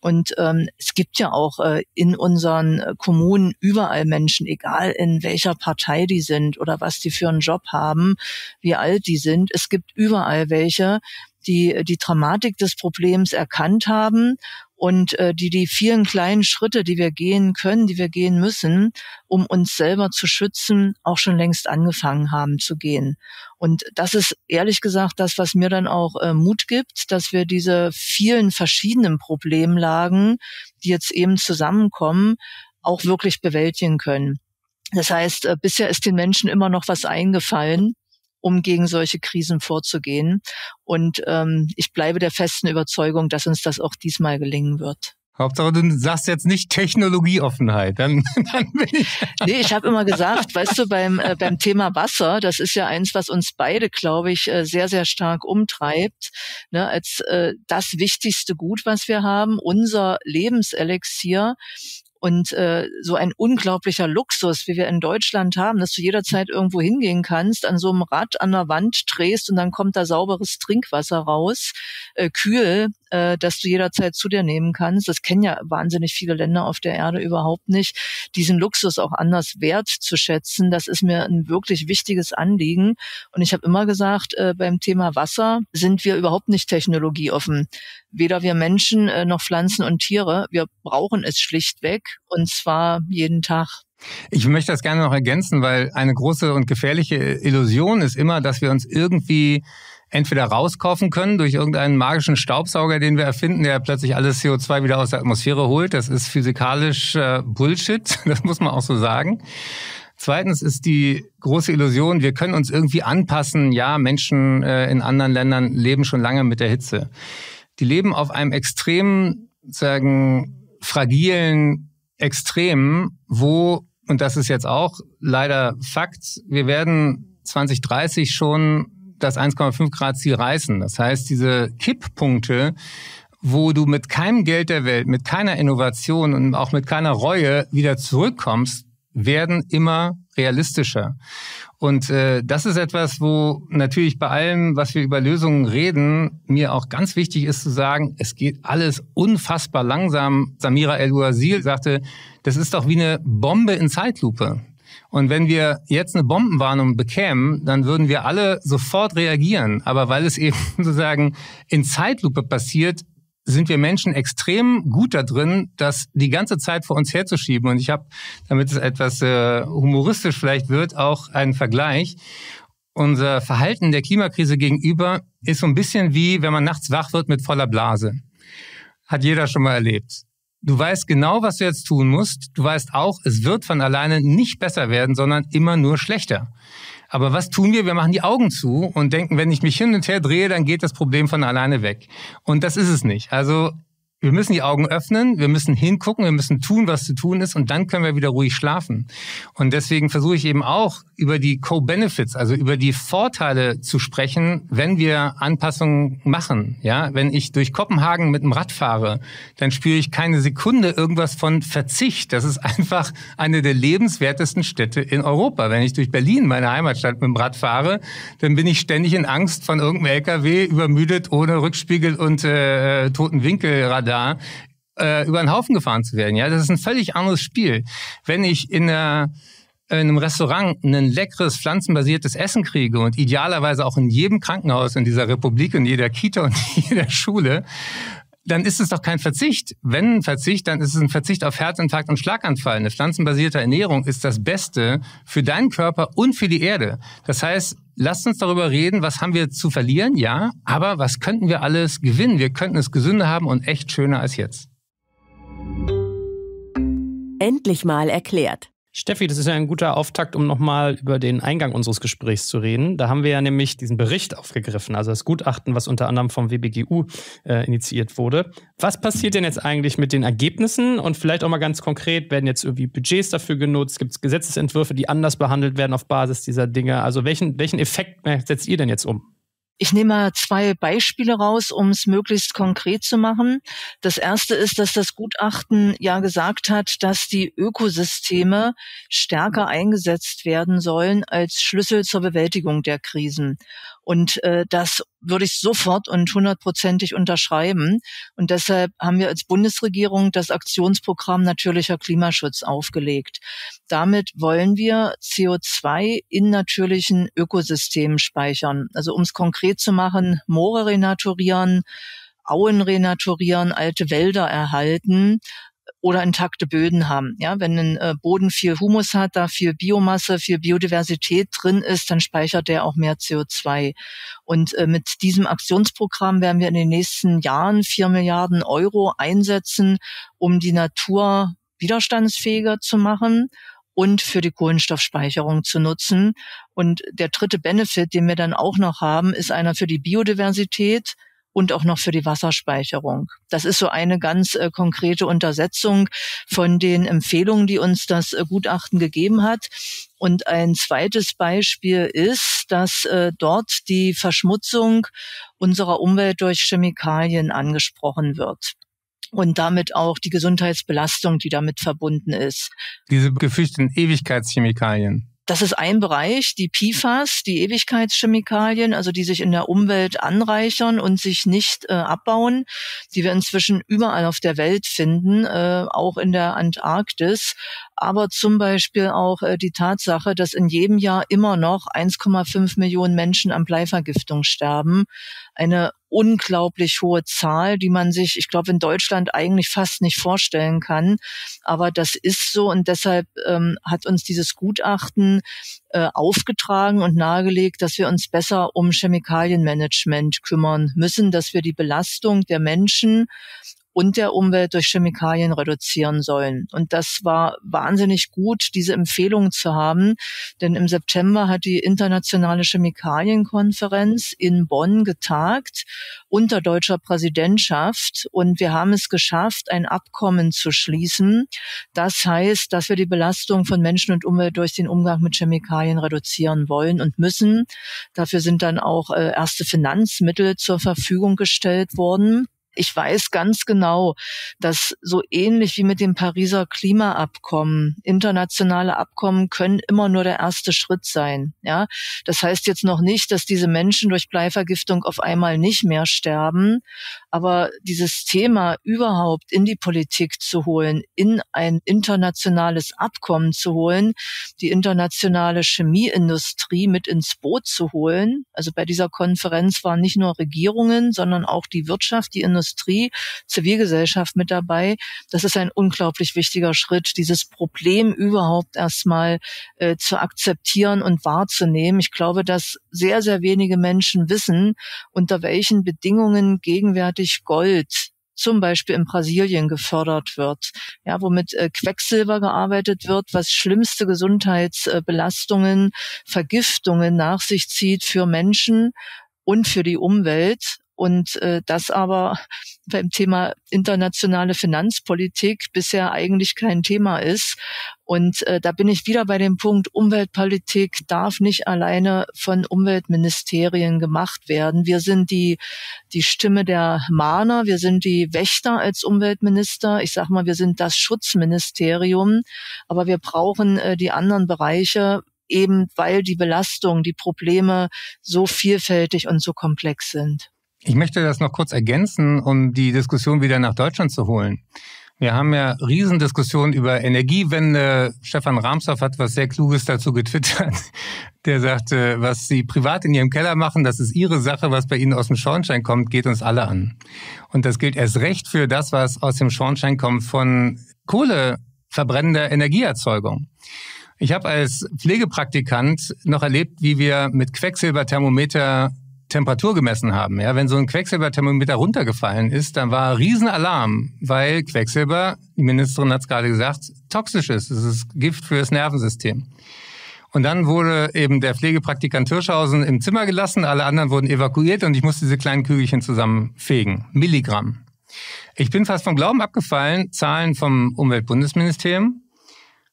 Und ähm, es gibt ja auch äh, in unseren äh, Kommunen überall Menschen, egal in welcher Partei die sind oder was die für einen Job haben, wie alt die sind. Es gibt überall welche, die die Dramatik des Problems erkannt haben und äh, die die vielen kleinen Schritte, die wir gehen können, die wir gehen müssen, um uns selber zu schützen, auch schon längst angefangen haben zu gehen. Und das ist ehrlich gesagt das, was mir dann auch äh, Mut gibt, dass wir diese vielen verschiedenen Problemlagen, die jetzt eben zusammenkommen, auch wirklich bewältigen können. Das heißt, äh, bisher ist den Menschen immer noch was eingefallen, um gegen solche Krisen vorzugehen. Und ähm, ich bleibe der festen Überzeugung, dass uns das auch diesmal gelingen wird. Hauptsache, du sagst jetzt nicht Technologieoffenheit. Dann, dann bin ich. Nee, ich habe immer gesagt, weißt du, beim, äh, beim Thema Wasser, das ist ja eins, was uns beide, glaube ich, äh, sehr, sehr stark umtreibt, ne, als äh, das wichtigste Gut, was wir haben, unser Lebenselixier. Und äh, so ein unglaublicher Luxus, wie wir in Deutschland haben, dass du jederzeit irgendwo hingehen kannst, an so einem Rad an der Wand drehst und dann kommt da sauberes Trinkwasser raus, äh, kühl, äh, dass du jederzeit zu dir nehmen kannst. Das kennen ja wahnsinnig viele Länder auf der Erde überhaupt nicht. Diesen Luxus auch anders wertzuschätzen, das ist mir ein wirklich wichtiges Anliegen. Und ich habe immer gesagt, äh, beim Thema Wasser sind wir überhaupt nicht technologieoffen weder wir Menschen äh, noch Pflanzen und Tiere. Wir brauchen es schlichtweg und zwar jeden Tag. Ich möchte das gerne noch ergänzen, weil eine große und gefährliche Illusion ist immer, dass wir uns irgendwie entweder rauskaufen können durch irgendeinen magischen Staubsauger, den wir erfinden, der plötzlich alles CO2 wieder aus der Atmosphäre holt. Das ist physikalisch äh, Bullshit, das muss man auch so sagen. Zweitens ist die große Illusion, wir können uns irgendwie anpassen. Ja, Menschen äh, in anderen Ländern leben schon lange mit der Hitze. Die leben auf einem extrem, sagen, fragilen Extrem, wo, und das ist jetzt auch leider Fakt, wir werden 2030 schon das 1,5 Grad Ziel reißen. Das heißt, diese Kipppunkte, wo du mit keinem Geld der Welt, mit keiner Innovation und auch mit keiner Reue wieder zurückkommst, werden immer realistischer. Und äh, das ist etwas, wo natürlich bei allem, was wir über Lösungen reden, mir auch ganz wichtig ist zu sagen, es geht alles unfassbar langsam. Samira El-Ouazil sagte, das ist doch wie eine Bombe in Zeitlupe. Und wenn wir jetzt eine Bombenwarnung bekämen, dann würden wir alle sofort reagieren. Aber weil es eben sozusagen in Zeitlupe passiert, sind wir Menschen extrem gut da drin, das die ganze Zeit vor uns herzuschieben. Und ich habe, damit es etwas äh, humoristisch vielleicht wird, auch einen Vergleich. Unser Verhalten der Klimakrise gegenüber ist so ein bisschen wie, wenn man nachts wach wird mit voller Blase. Hat jeder schon mal erlebt. Du weißt genau, was du jetzt tun musst. Du weißt auch, es wird von alleine nicht besser werden, sondern immer nur schlechter. Aber was tun wir? Wir machen die Augen zu und denken, wenn ich mich hin und her drehe, dann geht das Problem von alleine weg. Und das ist es nicht. Also wir müssen die Augen öffnen, wir müssen hingucken, wir müssen tun, was zu tun ist und dann können wir wieder ruhig schlafen. Und deswegen versuche ich eben auch über die Co-Benefits, also über die Vorteile zu sprechen, wenn wir Anpassungen machen. Ja, wenn ich durch Kopenhagen mit dem Rad fahre, dann spüre ich keine Sekunde irgendwas von Verzicht. Das ist einfach eine der lebenswertesten Städte in Europa. Wenn ich durch Berlin, meine Heimatstadt, mit dem Rad fahre, dann bin ich ständig in Angst von irgendeinem LKW übermüdet ohne Rückspiegel und äh, toten Winkelradar da, äh, über den Haufen gefahren zu werden. Ja, das ist ein völlig anderes Spiel. Wenn ich in einer in einem Restaurant ein leckeres pflanzenbasiertes Essen kriege und idealerweise auch in jedem Krankenhaus in dieser Republik, in jeder Kita und jeder Schule, dann ist es doch kein Verzicht. Wenn ein Verzicht, dann ist es ein Verzicht auf Herzinfarkt und Schlaganfall. Eine pflanzenbasierte Ernährung ist das Beste für deinen Körper und für die Erde. Das heißt, lasst uns darüber reden, was haben wir zu verlieren, ja, aber was könnten wir alles gewinnen? Wir könnten es gesünder haben und echt schöner als jetzt. Endlich mal erklärt. Steffi, das ist ja ein guter Auftakt, um nochmal über den Eingang unseres Gesprächs zu reden. Da haben wir ja nämlich diesen Bericht aufgegriffen, also das Gutachten, was unter anderem vom WBGU äh, initiiert wurde. Was passiert denn jetzt eigentlich mit den Ergebnissen? Und vielleicht auch mal ganz konkret, werden jetzt irgendwie Budgets dafür genutzt? Gibt es Gesetzesentwürfe, die anders behandelt werden auf Basis dieser Dinge? Also welchen, welchen Effekt äh, setzt ihr denn jetzt um? Ich nehme mal zwei Beispiele raus, um es möglichst konkret zu machen. Das erste ist, dass das Gutachten ja gesagt hat, dass die Ökosysteme stärker eingesetzt werden sollen als Schlüssel zur Bewältigung der Krisen. Und äh, das würde ich sofort und hundertprozentig unterschreiben. Und deshalb haben wir als Bundesregierung das Aktionsprogramm Natürlicher Klimaschutz aufgelegt. Damit wollen wir CO2 in natürlichen Ökosystemen speichern. Also um es konkret zu machen, Moore renaturieren, Auen renaturieren, alte Wälder erhalten, oder intakte Böden haben. Ja, wenn ein äh, Boden viel Humus hat, da viel Biomasse, viel Biodiversität drin ist, dann speichert der auch mehr CO2. Und äh, mit diesem Aktionsprogramm werden wir in den nächsten Jahren vier Milliarden Euro einsetzen, um die Natur widerstandsfähiger zu machen und für die Kohlenstoffspeicherung zu nutzen. Und der dritte Benefit, den wir dann auch noch haben, ist einer für die Biodiversität und auch noch für die Wasserspeicherung. Das ist so eine ganz äh, konkrete Untersetzung von den Empfehlungen, die uns das äh, Gutachten gegeben hat. Und ein zweites Beispiel ist, dass äh, dort die Verschmutzung unserer Umwelt durch Chemikalien angesprochen wird und damit auch die Gesundheitsbelastung, die damit verbunden ist. Diese gefürchteten Ewigkeitschemikalien. Das ist ein Bereich, die PFAS, die Ewigkeitschemikalien, also die sich in der Umwelt anreichern und sich nicht äh, abbauen, die wir inzwischen überall auf der Welt finden, äh, auch in der Antarktis. Aber zum Beispiel auch äh, die Tatsache, dass in jedem Jahr immer noch 1,5 Millionen Menschen an Bleivergiftung sterben. eine unglaublich hohe Zahl, die man sich, ich glaube, in Deutschland eigentlich fast nicht vorstellen kann. Aber das ist so und deshalb ähm, hat uns dieses Gutachten äh, aufgetragen und nahegelegt, dass wir uns besser um Chemikalienmanagement kümmern müssen, dass wir die Belastung der Menschen und der Umwelt durch Chemikalien reduzieren sollen. Und das war wahnsinnig gut, diese Empfehlung zu haben, denn im September hat die internationale Chemikalienkonferenz in Bonn getagt unter deutscher Präsidentschaft und wir haben es geschafft, ein Abkommen zu schließen. Das heißt, dass wir die Belastung von Menschen und Umwelt durch den Umgang mit Chemikalien reduzieren wollen und müssen. Dafür sind dann auch äh, erste Finanzmittel zur Verfügung gestellt worden. Ich weiß ganz genau, dass so ähnlich wie mit dem Pariser Klimaabkommen, internationale Abkommen können immer nur der erste Schritt sein. Ja, das heißt jetzt noch nicht, dass diese Menschen durch Bleivergiftung auf einmal nicht mehr sterben, aber dieses Thema überhaupt in die Politik zu holen, in ein internationales Abkommen zu holen, die internationale Chemieindustrie mit ins Boot zu holen. Also bei dieser Konferenz waren nicht nur Regierungen, sondern auch die Wirtschaft, die Industrie, Zivilgesellschaft mit dabei. Das ist ein unglaublich wichtiger Schritt, dieses Problem überhaupt erstmal äh, zu akzeptieren und wahrzunehmen. Ich glaube, dass sehr, sehr wenige Menschen wissen, unter welchen Bedingungen gegenwärtig Gold zum Beispiel in Brasilien gefördert wird, ja, womit äh, Quecksilber gearbeitet wird, was schlimmste Gesundheitsbelastungen, Vergiftungen nach sich zieht für Menschen und für die Umwelt und äh, das aber beim Thema internationale Finanzpolitik bisher eigentlich kein Thema ist. Und äh, da bin ich wieder bei dem Punkt, Umweltpolitik darf nicht alleine von Umweltministerien gemacht werden. Wir sind die, die Stimme der Mahner, wir sind die Wächter als Umweltminister. Ich sage mal, wir sind das Schutzministerium, aber wir brauchen äh, die anderen Bereiche, eben weil die Belastung, die Probleme so vielfältig und so komplex sind. Ich möchte das noch kurz ergänzen, um die Diskussion wieder nach Deutschland zu holen. Wir haben ja Riesendiskussionen über Energiewende. Stefan Ramsdorf hat was sehr Kluges dazu getwittert. Der sagte, was Sie privat in Ihrem Keller machen, das ist Ihre Sache. Was bei Ihnen aus dem Schornstein kommt, geht uns alle an. Und das gilt erst recht für das, was aus dem Schornstein kommt von Kohleverbrennender Energieerzeugung. Ich habe als Pflegepraktikant noch erlebt, wie wir mit Quecksilberthermometer Temperatur gemessen haben. Ja, wenn so ein Quecksilberthermometer runtergefallen ist, dann war Riesenalarm, weil Quecksilber, die Ministerin hat es gerade gesagt, toxisch ist. Es ist Gift für das Nervensystem. Und dann wurde eben der Pflegepraktikant Hirschhausen im Zimmer gelassen, alle anderen wurden evakuiert und ich musste diese kleinen Kügelchen zusammenfegen. Milligramm. Ich bin fast vom Glauben abgefallen, Zahlen vom Umweltbundesministerium.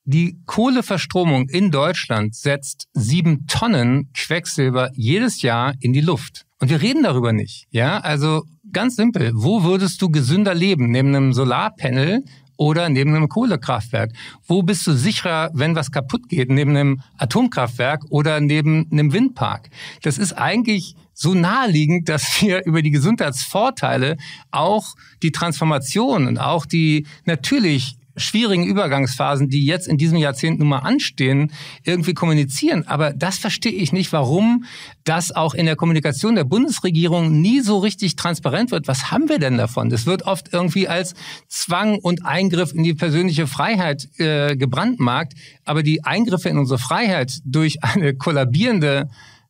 Die Kohleverstromung in Deutschland setzt sieben Tonnen Quecksilber jedes Jahr in die Luft. Und wir reden darüber nicht. Ja, also ganz simpel. Wo würdest du gesünder leben? Neben einem Solarpanel oder neben einem Kohlekraftwerk? Wo bist du sicherer, wenn was kaputt geht? Neben einem Atomkraftwerk oder neben einem Windpark? Das ist eigentlich so naheliegend, dass wir über die Gesundheitsvorteile auch die Transformation und auch die natürlich schwierigen Übergangsphasen, die jetzt in diesem Jahrzehnt nun mal anstehen, irgendwie kommunizieren. Aber das verstehe ich nicht, warum das auch in der Kommunikation der Bundesregierung nie so richtig transparent wird. Was haben wir denn davon? Das wird oft irgendwie als Zwang und Eingriff in die persönliche Freiheit äh, gebrandmarkt. Aber die Eingriffe in unsere Freiheit durch eine kollabierende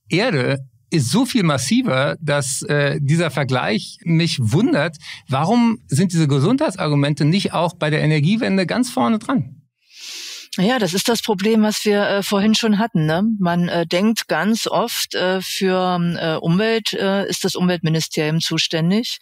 Erde ist so viel massiver, dass äh, dieser Vergleich mich wundert. Warum sind diese Gesundheitsargumente nicht auch bei der Energiewende ganz vorne dran? Ja, das ist das Problem, was wir äh, vorhin schon hatten. Ne? Man äh, denkt ganz oft, äh, für äh, Umwelt äh, ist das Umweltministerium zuständig.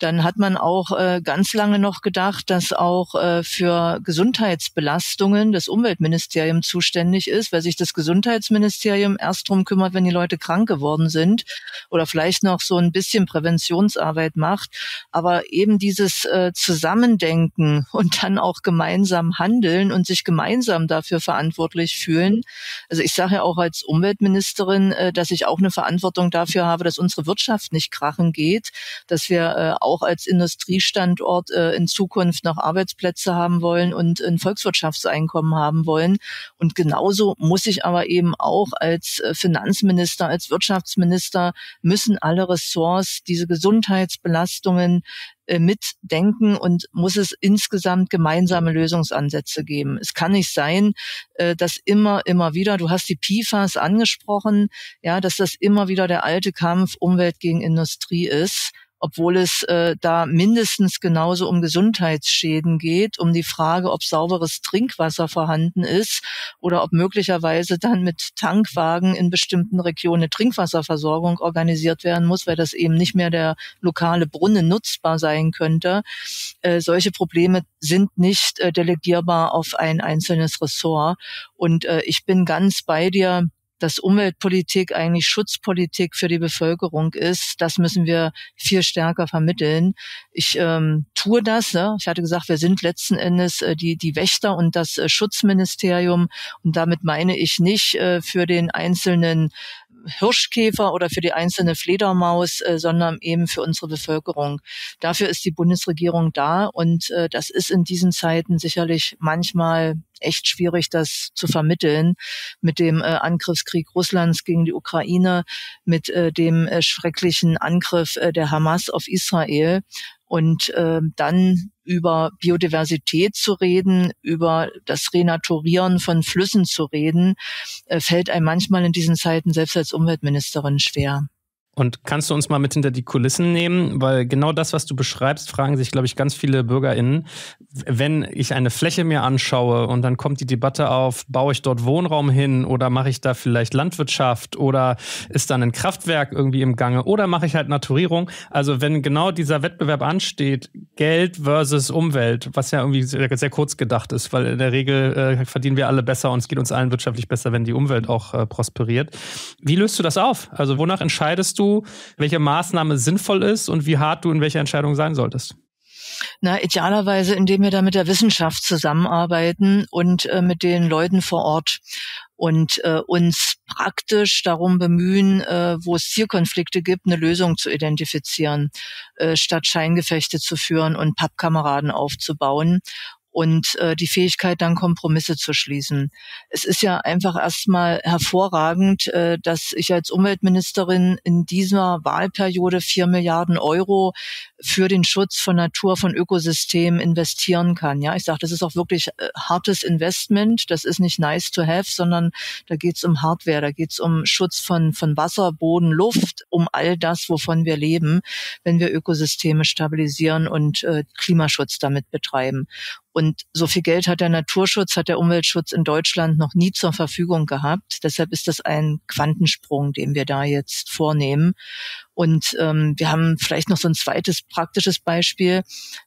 Dann hat man auch äh, ganz lange noch gedacht, dass auch äh, für Gesundheitsbelastungen das Umweltministerium zuständig ist, weil sich das Gesundheitsministerium erst drum kümmert, wenn die Leute krank geworden sind oder vielleicht noch so ein bisschen Präventionsarbeit macht. Aber eben dieses äh, Zusammendenken und dann auch gemeinsam handeln und sich gemeinsam dafür verantwortlich fühlen. Also ich sage ja auch als Umweltministerin, äh, dass ich auch eine Verantwortung dafür habe, dass unsere Wirtschaft nicht krachen geht, dass wir äh, auch als Industriestandort äh, in Zukunft noch Arbeitsplätze haben wollen und ein Volkswirtschaftseinkommen haben wollen. Und genauso muss ich aber eben auch als äh, Finanzminister, als Wirtschaftsminister müssen alle Ressorts diese Gesundheitsbelastungen äh, mitdenken und muss es insgesamt gemeinsame Lösungsansätze geben. Es kann nicht sein, äh, dass immer, immer wieder, du hast die PIFAs angesprochen, ja, dass das immer wieder der alte Kampf Umwelt gegen Industrie ist obwohl es äh, da mindestens genauso um Gesundheitsschäden geht, um die Frage, ob sauberes Trinkwasser vorhanden ist oder ob möglicherweise dann mit Tankwagen in bestimmten Regionen Trinkwasserversorgung organisiert werden muss, weil das eben nicht mehr der lokale Brunnen nutzbar sein könnte. Äh, solche Probleme sind nicht äh, delegierbar auf ein einzelnes Ressort. Und äh, ich bin ganz bei dir, dass Umweltpolitik eigentlich Schutzpolitik für die Bevölkerung ist. Das müssen wir viel stärker vermitteln. Ich ähm, tue das. Ne? Ich hatte gesagt, wir sind letzten Endes äh, die, die Wächter und das äh, Schutzministerium. Und damit meine ich nicht äh, für den einzelnen Hirschkäfer oder für die einzelne Fledermaus, äh, sondern eben für unsere Bevölkerung. Dafür ist die Bundesregierung da und äh, das ist in diesen Zeiten sicherlich manchmal echt schwierig, das zu vermitteln mit dem äh, Angriffskrieg Russlands gegen die Ukraine, mit äh, dem äh, schrecklichen Angriff äh, der Hamas auf Israel. Und äh, dann über Biodiversität zu reden, über das Renaturieren von Flüssen zu reden, äh, fällt einem manchmal in diesen Zeiten selbst als Umweltministerin schwer. Und kannst du uns mal mit hinter die Kulissen nehmen? Weil genau das, was du beschreibst, fragen sich, glaube ich, ganz viele BürgerInnen. Wenn ich eine Fläche mir anschaue und dann kommt die Debatte auf, baue ich dort Wohnraum hin oder mache ich da vielleicht Landwirtschaft oder ist dann ein Kraftwerk irgendwie im Gange oder mache ich halt Naturierung? Also wenn genau dieser Wettbewerb ansteht, Geld versus Umwelt, was ja irgendwie sehr, sehr kurz gedacht ist, weil in der Regel äh, verdienen wir alle besser und es geht uns allen wirtschaftlich besser, wenn die Umwelt auch äh, prosperiert. Wie löst du das auf? Also wonach entscheidest du, du, welche Maßnahme sinnvoll ist und wie hart du in welcher Entscheidung sein solltest? Na, idealerweise, indem wir da mit der Wissenschaft zusammenarbeiten und äh, mit den Leuten vor Ort und äh, uns praktisch darum bemühen, äh, wo es Zielkonflikte gibt, eine Lösung zu identifizieren, äh, statt Scheingefechte zu führen und Pappkameraden aufzubauen und äh, die Fähigkeit, dann Kompromisse zu schließen. Es ist ja einfach erstmal hervorragend, äh, dass ich als Umweltministerin in dieser Wahlperiode vier Milliarden Euro für den Schutz von Natur, von Ökosystemen investieren kann. Ja, ich sage, das ist auch wirklich äh, hartes Investment. Das ist nicht nice to have, sondern da geht es um Hardware, da geht es um Schutz von, von Wasser, Boden, Luft, um all das, wovon wir leben, wenn wir Ökosysteme stabilisieren und äh, Klimaschutz damit betreiben. Und so viel Geld hat der Naturschutz, hat der Umweltschutz in Deutschland noch nie zur Verfügung gehabt. Deshalb ist das ein Quantensprung, den wir da jetzt vornehmen. Und ähm, wir haben vielleicht noch so ein zweites praktisches Beispiel,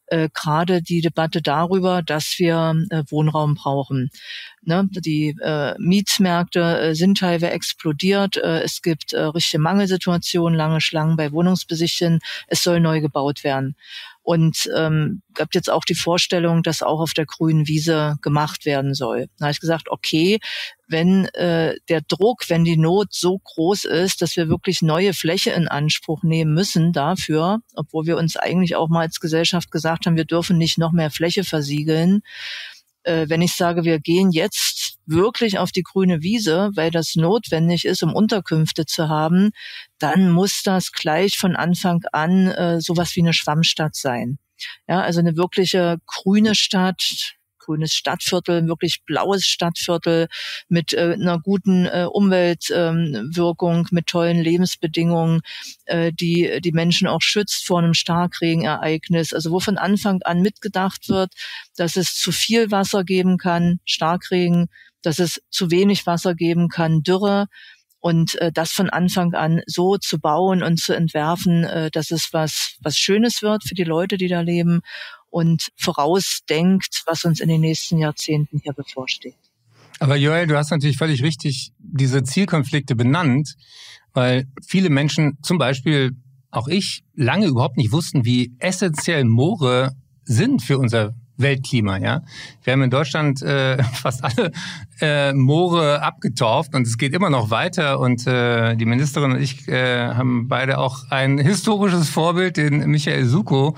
äh, gerade die Debatte darüber, dass wir äh, Wohnraum brauchen. Ne? Die äh, Mietmärkte äh, sind teilweise explodiert. Äh, es gibt äh, richtige Mangelsituationen, lange Schlangen bei Wohnungsbesichtigen. Es soll neu gebaut werden. Und ähm, gab jetzt auch die Vorstellung, dass auch auf der grünen Wiese gemacht werden soll. Da habe ich gesagt, okay, wenn äh, der Druck, wenn die Not so groß ist, dass wir wirklich neue Fläche in Anspruch nehmen müssen dafür, obwohl wir uns eigentlich auch mal als Gesellschaft gesagt haben, wir dürfen nicht noch mehr Fläche versiegeln. Äh, wenn ich sage, wir gehen jetzt wirklich auf die grüne Wiese, weil das notwendig ist, um Unterkünfte zu haben, dann muss das gleich von Anfang an äh, sowas wie eine Schwammstadt sein. Ja, also eine wirkliche grüne Stadt, grünes Stadtviertel, wirklich blaues Stadtviertel mit äh, einer guten äh, Umweltwirkung, ähm, mit tollen Lebensbedingungen, äh, die die Menschen auch schützt vor einem Starkregenereignis. Also wo von Anfang an mitgedacht wird, dass es zu viel Wasser geben kann, Starkregen, dass es zu wenig Wasser geben kann, Dürre. Und äh, das von Anfang an so zu bauen und zu entwerfen, äh, dass es was, was Schönes wird für die Leute, die da leben und vorausdenkt, was uns in den nächsten Jahrzehnten hier bevorsteht. Aber Joel, du hast natürlich völlig richtig diese Zielkonflikte benannt, weil viele Menschen, zum Beispiel auch ich, lange überhaupt nicht wussten, wie essentiell Moore sind für unser Weltklima. Ja, wir haben in Deutschland äh, fast alle äh, Moore abgetauft und es geht immer noch weiter. Und äh, die Ministerin und ich äh, haben beide auch ein historisches Vorbild, den Michael Suko,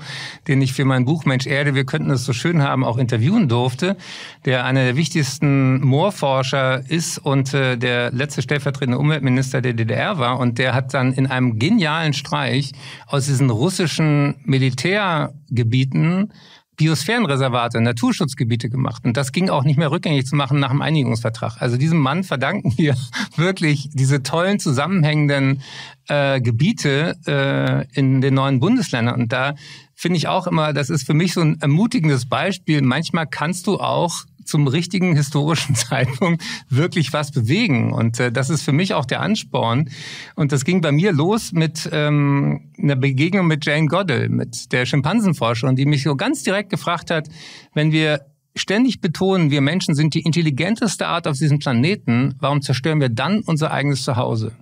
den ich für mein Buch Mensch Erde, wir könnten es so schön haben, auch interviewen durfte, der einer der wichtigsten Moorforscher ist und äh, der letzte stellvertretende Umweltminister der DDR war. Und der hat dann in einem genialen Streich aus diesen russischen Militärgebieten Biosphärenreservate, Naturschutzgebiete gemacht. Und das ging auch nicht mehr rückgängig zu machen nach dem Einigungsvertrag. Also diesem Mann verdanken wir wirklich diese tollen zusammenhängenden äh, Gebiete äh, in den neuen Bundesländern. Und da finde ich auch immer, das ist für mich so ein ermutigendes Beispiel. Manchmal kannst du auch zum richtigen historischen Zeitpunkt wirklich was bewegen. Und äh, das ist für mich auch der Ansporn. Und das ging bei mir los mit ähm, einer Begegnung mit Jane Goddell, mit der Schimpansenforscherin, die mich so ganz direkt gefragt hat, wenn wir ständig betonen, wir Menschen sind die intelligenteste Art auf diesem Planeten, warum zerstören wir dann unser eigenes Zuhause?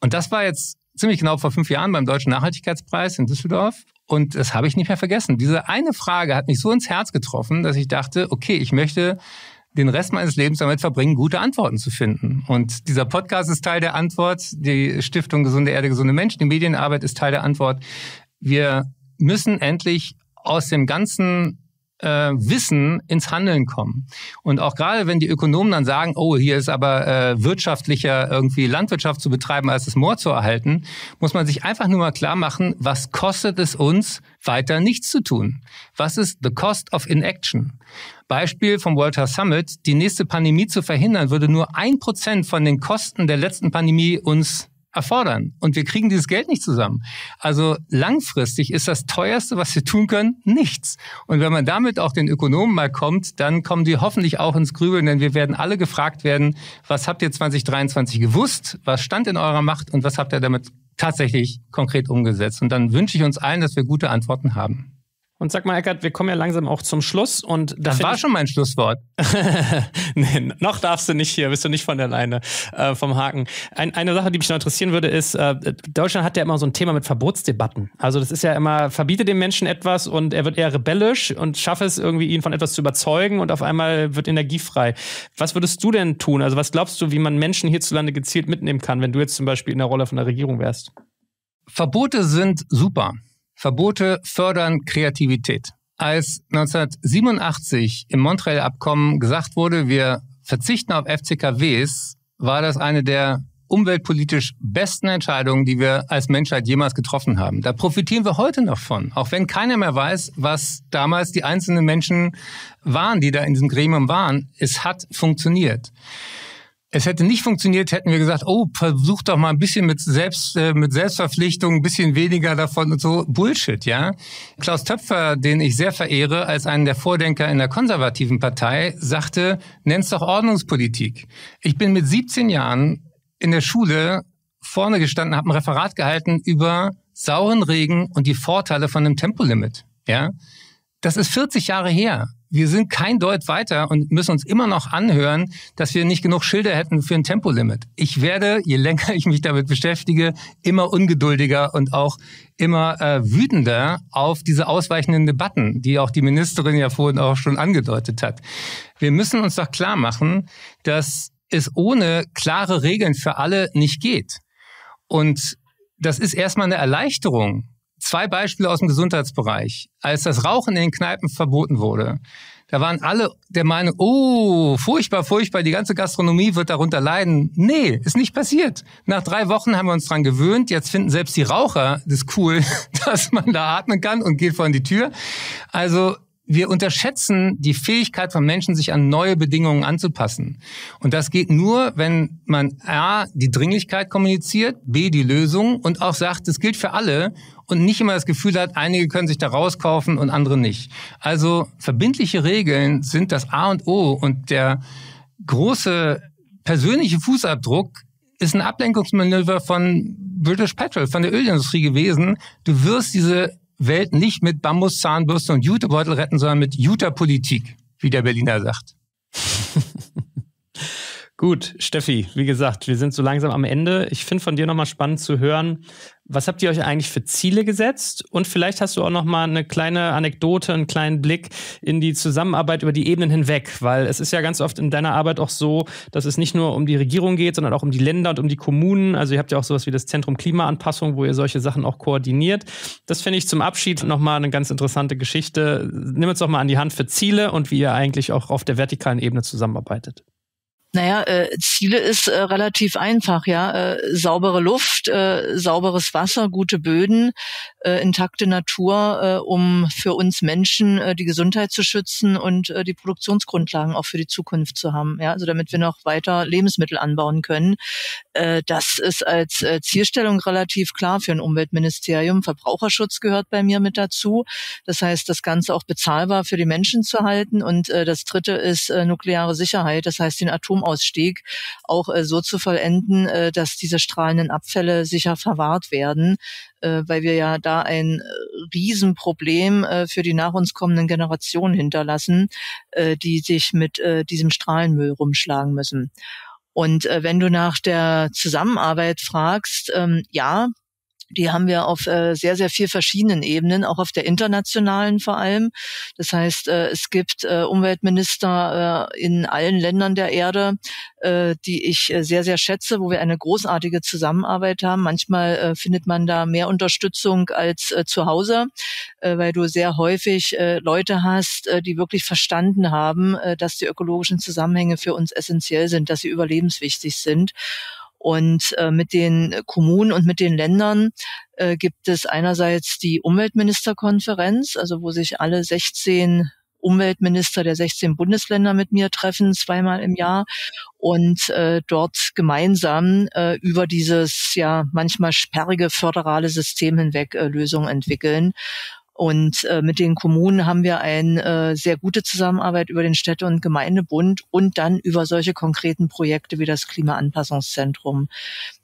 Und das war jetzt ziemlich genau vor fünf Jahren beim Deutschen Nachhaltigkeitspreis in Düsseldorf. Und das habe ich nicht mehr vergessen. Diese eine Frage hat mich so ins Herz getroffen, dass ich dachte, okay, ich möchte den Rest meines Lebens damit verbringen, gute Antworten zu finden. Und dieser Podcast ist Teil der Antwort. Die Stiftung Gesunde Erde, gesunde Menschen, die Medienarbeit ist Teil der Antwort. Wir müssen endlich aus dem ganzen äh, Wissen ins Handeln kommen. Und auch gerade wenn die Ökonomen dann sagen, oh, hier ist aber äh, wirtschaftlicher irgendwie Landwirtschaft zu betreiben, als das Moor zu erhalten, muss man sich einfach nur mal klar machen, was kostet es uns, weiter nichts zu tun? Was ist the cost of inaction? Beispiel vom World Health Summit, die nächste Pandemie zu verhindern, würde nur ein Prozent von den Kosten der letzten Pandemie uns erfordern. Und wir kriegen dieses Geld nicht zusammen. Also langfristig ist das teuerste, was wir tun können, nichts. Und wenn man damit auch den Ökonomen mal kommt, dann kommen die hoffentlich auch ins Grübeln, denn wir werden alle gefragt werden, was habt ihr 2023 gewusst? Was stand in eurer Macht und was habt ihr damit tatsächlich konkret umgesetzt? Und dann wünsche ich uns allen, dass wir gute Antworten haben. Und sag mal, Eckert, wir kommen ja langsam auch zum Schluss. Und das war schon mein Schlusswort. nee, noch darfst du nicht hier, bist du nicht von der Leine äh, vom Haken. Ein, eine Sache, die mich noch interessieren würde, ist, äh, Deutschland hat ja immer so ein Thema mit Verbotsdebatten. Also das ist ja immer, verbiete dem Menschen etwas und er wird eher rebellisch und schaffe es irgendwie, ihn von etwas zu überzeugen und auf einmal wird energiefrei. Was würdest du denn tun? Also was glaubst du, wie man Menschen hierzulande gezielt mitnehmen kann, wenn du jetzt zum Beispiel in der Rolle von der Regierung wärst? Verbote sind super. Verbote fördern Kreativität. Als 1987 im Montreal-Abkommen gesagt wurde, wir verzichten auf FCKWs, war das eine der umweltpolitisch besten Entscheidungen, die wir als Menschheit jemals getroffen haben. Da profitieren wir heute noch von, auch wenn keiner mehr weiß, was damals die einzelnen Menschen waren, die da in diesem Gremium waren. Es hat funktioniert. Es hätte nicht funktioniert, hätten wir gesagt, oh, versuch doch mal ein bisschen mit Selbst, äh, mit Selbstverpflichtung, ein bisschen weniger davon und so. Bullshit, ja. Klaus Töpfer, den ich sehr verehre, als einen der Vordenker in der konservativen Partei, sagte, nenn's doch Ordnungspolitik. Ich bin mit 17 Jahren in der Schule vorne gestanden, habe ein Referat gehalten über sauren Regen und die Vorteile von einem Tempolimit, ja. Das ist 40 Jahre her wir sind kein Deut weiter und müssen uns immer noch anhören, dass wir nicht genug Schilder hätten für ein Tempolimit. Ich werde, je länger ich mich damit beschäftige, immer ungeduldiger und auch immer äh, wütender auf diese ausweichenden Debatten, die auch die Ministerin ja vorhin auch schon angedeutet hat. Wir müssen uns doch klar machen, dass es ohne klare Regeln für alle nicht geht. Und das ist erstmal eine Erleichterung Zwei Beispiele aus dem Gesundheitsbereich. Als das Rauchen in den Kneipen verboten wurde, da waren alle der Meinung, oh, furchtbar, furchtbar, die ganze Gastronomie wird darunter leiden. Nee, ist nicht passiert. Nach drei Wochen haben wir uns dran gewöhnt. Jetzt finden selbst die Raucher das cool, dass man da atmen kann und geht vor die Tür. Also wir unterschätzen die Fähigkeit von Menschen, sich an neue Bedingungen anzupassen. Und das geht nur, wenn man A, die Dringlichkeit kommuniziert, B, die Lösung und auch sagt, das gilt für alle und nicht immer das Gefühl hat, einige können sich da rauskaufen und andere nicht. Also verbindliche Regeln sind das A und O und der große persönliche Fußabdruck ist ein Ablenkungsmanöver von British Petrol, von der Ölindustrie gewesen. Du wirst diese Welt nicht mit Bambuszahnbürste und Jutebeutel retten, sondern mit Juterpolitik, wie der Berliner sagt. Gut, Steffi, wie gesagt, wir sind so langsam am Ende. Ich finde von dir nochmal spannend zu hören, was habt ihr euch eigentlich für Ziele gesetzt? Und vielleicht hast du auch nochmal eine kleine Anekdote, einen kleinen Blick in die Zusammenarbeit über die Ebenen hinweg, weil es ist ja ganz oft in deiner Arbeit auch so, dass es nicht nur um die Regierung geht, sondern auch um die Länder und um die Kommunen. Also ihr habt ja auch sowas wie das Zentrum Klimaanpassung, wo ihr solche Sachen auch koordiniert. Das finde ich zum Abschied nochmal eine ganz interessante Geschichte. Nimm uns doch mal an die Hand für Ziele und wie ihr eigentlich auch auf der vertikalen Ebene zusammenarbeitet. Naja, äh, Ziele ist äh, relativ einfach, ja. Äh, saubere Luft, äh, sauberes Wasser, gute Böden, äh, intakte Natur, äh, um für uns Menschen äh, die Gesundheit zu schützen und äh, die Produktionsgrundlagen auch für die Zukunft zu haben. Ja, also damit wir noch weiter Lebensmittel anbauen können. Äh, das ist als äh, Zielstellung relativ klar für ein Umweltministerium. Verbraucherschutz gehört bei mir mit dazu. Das heißt, das Ganze auch bezahlbar für die Menschen zu halten. Und äh, das dritte ist äh, nukleare Sicherheit. Das heißt, den Atom Atomausstieg auch äh, so zu vollenden, äh, dass diese strahlenden Abfälle sicher verwahrt werden, äh, weil wir ja da ein äh, Riesenproblem äh, für die nach uns kommenden Generationen hinterlassen, äh, die sich mit äh, diesem Strahlenmüll rumschlagen müssen. Und äh, wenn du nach der Zusammenarbeit fragst, ähm, ja, die haben wir auf äh, sehr, sehr viel verschiedenen Ebenen, auch auf der internationalen vor allem. Das heißt, äh, es gibt äh, Umweltminister in allen Ländern der Erde, die ich sehr, sehr schätze, wo wir eine großartige Zusammenarbeit haben. Manchmal findet man da mehr Unterstützung als zu Hause, weil du sehr häufig Leute hast, die wirklich verstanden haben, dass die ökologischen Zusammenhänge für uns essentiell sind, dass sie überlebenswichtig sind. Und äh, mit den Kommunen und mit den Ländern äh, gibt es einerseits die Umweltministerkonferenz, also wo sich alle 16 Umweltminister der 16 Bundesländer mit mir treffen, zweimal im Jahr und äh, dort gemeinsam äh, über dieses ja manchmal sperrige föderale System hinweg äh, Lösungen entwickeln. Und äh, mit den Kommunen haben wir eine äh, sehr gute Zusammenarbeit über den Städte- und Gemeindebund und dann über solche konkreten Projekte wie das Klimaanpassungszentrum.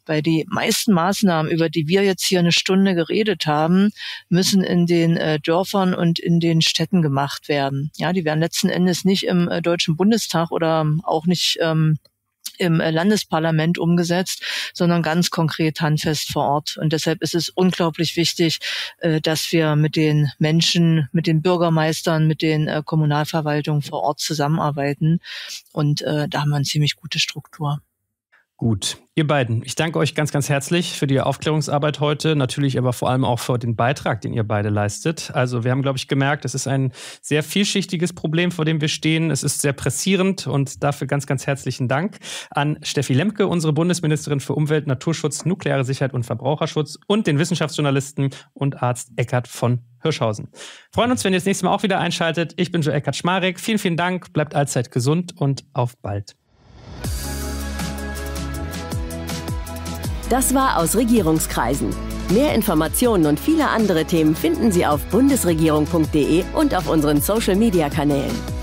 Weil die meisten Maßnahmen, über die wir jetzt hier eine Stunde geredet haben, müssen in den äh, Dörfern und in den Städten gemacht werden. Ja, die werden letzten Endes nicht im äh, Deutschen Bundestag oder auch nicht ähm, im äh, Landesparlament umgesetzt, sondern ganz konkret handfest vor Ort. Und deshalb ist es unglaublich wichtig, äh, dass wir mit den Menschen, mit den Bürgermeistern, mit den äh, Kommunalverwaltungen vor Ort zusammenarbeiten. Und da haben wir eine ziemlich gute Struktur. Gut, ihr beiden, ich danke euch ganz, ganz herzlich für die Aufklärungsarbeit heute, natürlich aber vor allem auch für den Beitrag, den ihr beide leistet. Also wir haben, glaube ich, gemerkt, es ist ein sehr vielschichtiges Problem, vor dem wir stehen. Es ist sehr pressierend und dafür ganz, ganz herzlichen Dank an Steffi Lemke, unsere Bundesministerin für Umwelt, Naturschutz, nukleare Sicherheit und Verbraucherschutz und den Wissenschaftsjournalisten und Arzt Eckhard von Hirschhausen. Freuen uns, wenn ihr das nächste Mal auch wieder einschaltet. Ich bin Joe Eckhard Schmarek. Vielen, vielen Dank. Bleibt allzeit gesund und auf bald. Das war aus Regierungskreisen. Mehr Informationen und viele andere Themen finden Sie auf bundesregierung.de und auf unseren Social-Media-Kanälen.